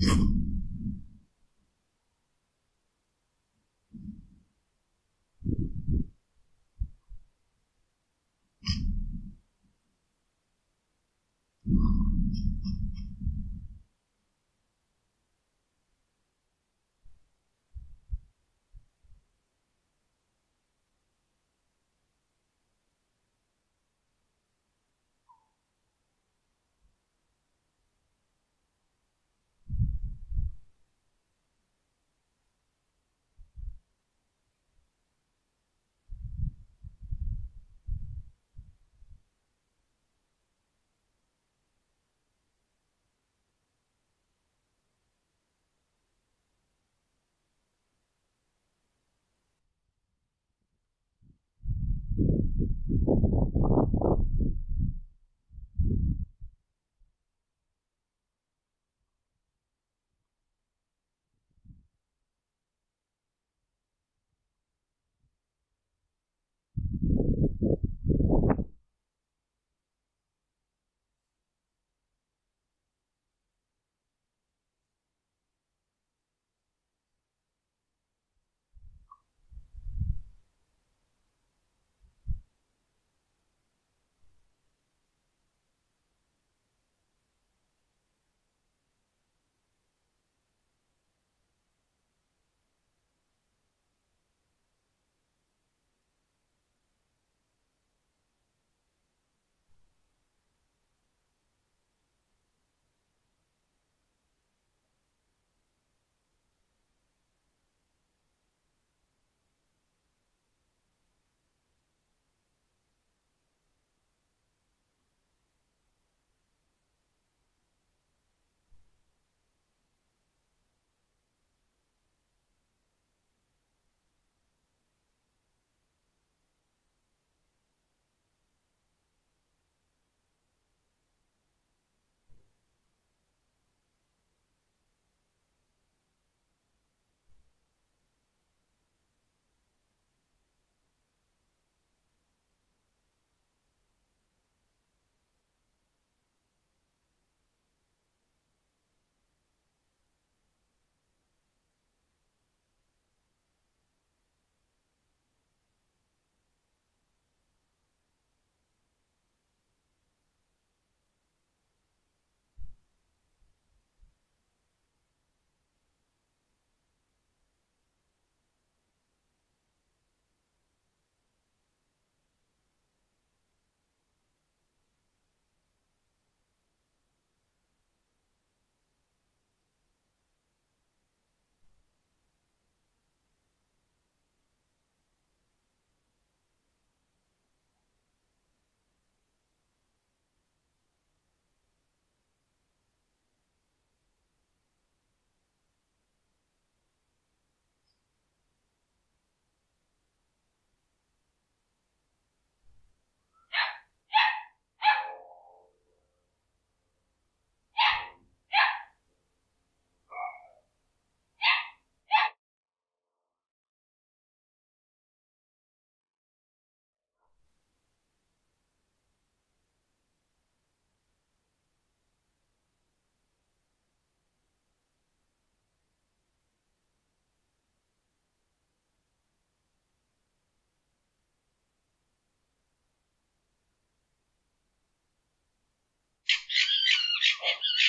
you Amen.